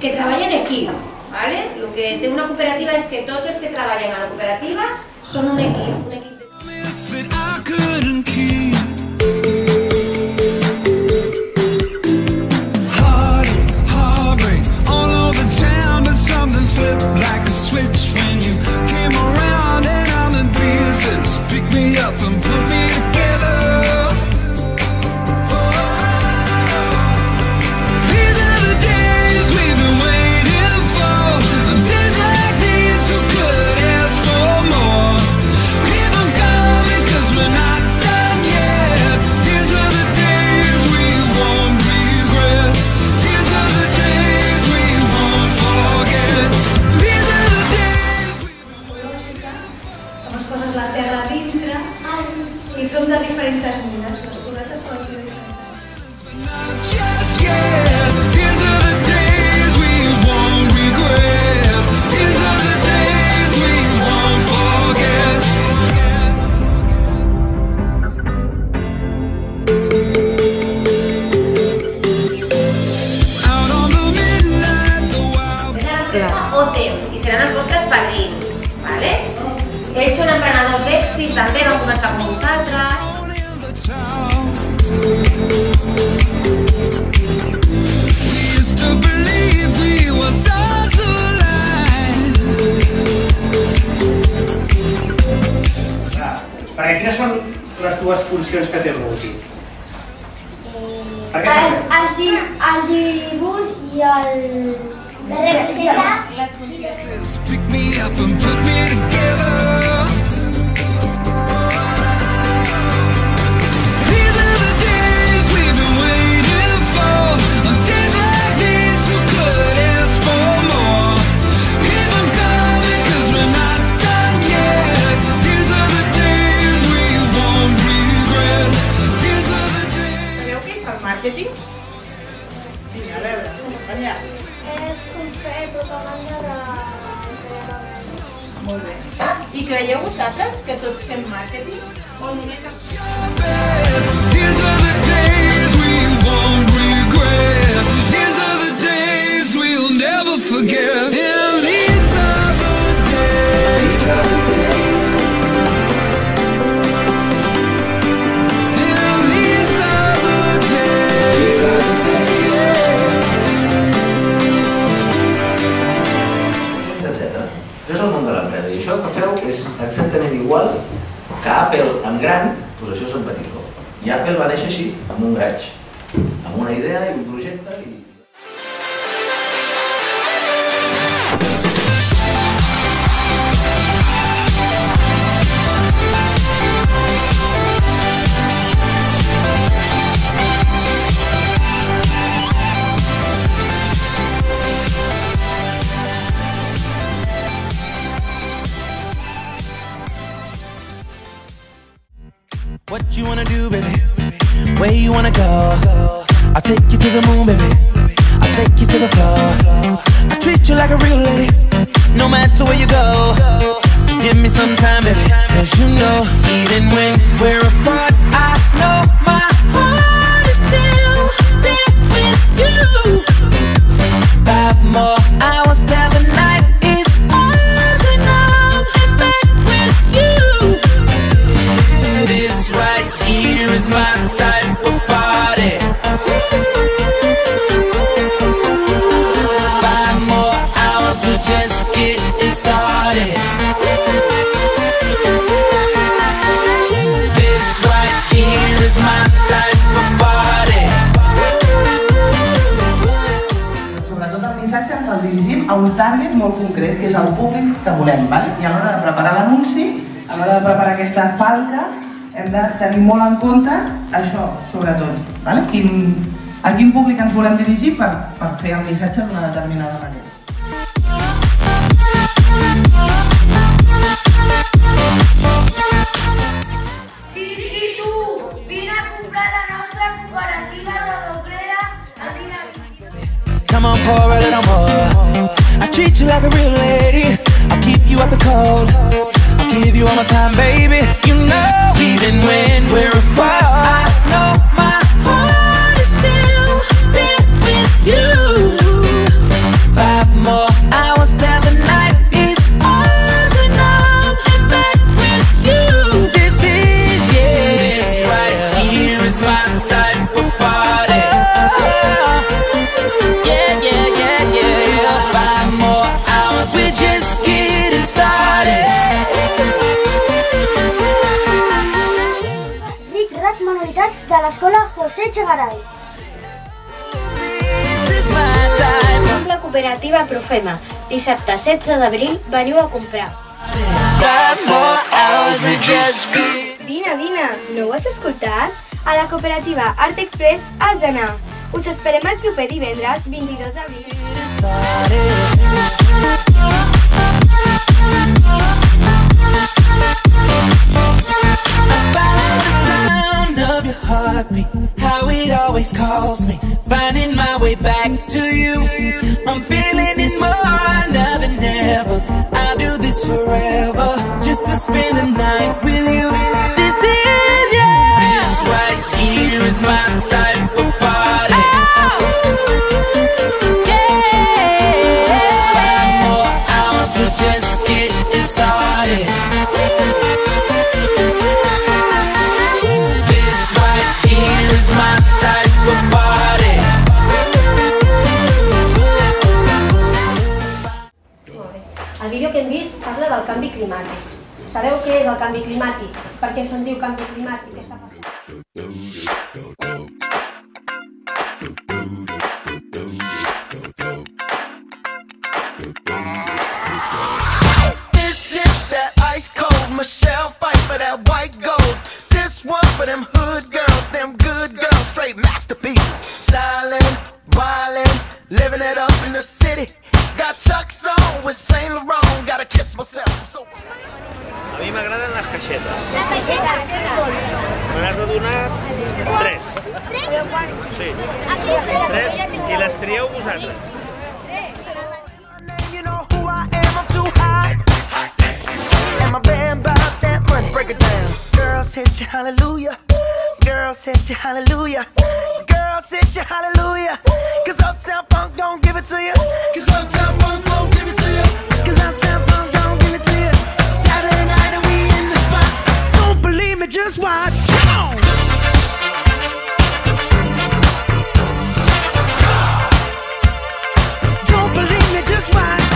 que traballen en equipo, ¿vale? Lo que de una cooperativa es que todos los que trabajan a la cooperativa son un equipo, un equipo. The wild. És l'empresa OTEM i seran els vostres padrins, ¿vale? Ells són emprenedors d'èxit, també van començar com vosaltres. Per què El, el, di- el dibuix i el... representa Pick me up and put me together. Sí, a veure, acompanyar. és com fer propaganda de... Molt bé. I creieu vosaltres que tots fem màrqueting? O només. These are the days we won't regret. És exactament igual que Apple en gran, doncs això és en petitó. I Apple va néixer així, amb un graig, amb una idea i un projecte i... What you wanna do, baby? Where you wanna go? I'll take you to the moon, baby. I'll take you to the floor. I treat you like a real lady, a un target molt concret, que és el públic que volem. Vale? I a l'hora de preparar l'anunci, a l'hora de preparar aquesta falca, hem de tenir molt en compte això, sobretot. Vale? Quin, a quin públic ens volem dirigir per, per fer el missatge d'una determinada manera. I treat you like a real lady. I'll keep you out the cold. I'll give you all my time, baby. You know, even when de l'escola José Chegaray. La cooperativa Profema. Dissabte 16 d'abril veniu a comprar. Vine, vine, no ho has escoltat? A la cooperativa Art Express has d'anar. Us esperem el proper divendres 22 d'abril. Your heartbeat, how it always calls me. Finding my way back to you. I'm feeling it more now than ever. I'll do this forever, just to spend the night with you. This is yeah. This right here is my type Sabeu què és el canvi climàtic? Per què se'n diu canvi climàtic? Què està passant? That ice cold Michelle fight for that white gold. This one for them hood girls, them good girls, straight masterpieces. Styling, wildin', living it up in the city. Got Chuck's on with Saint Laurent. Gotta kiss myself. I'm so A mi m'agraden les caixetes. La caixeta, són. Me n'has de donar tres. Sí, tres i les trieu vosaltres. Girls hit you, hallelujah. Girls hit you, hallelujah. Girls hit you, hallelujah. Cause Uptown Funk don't give it to you. just why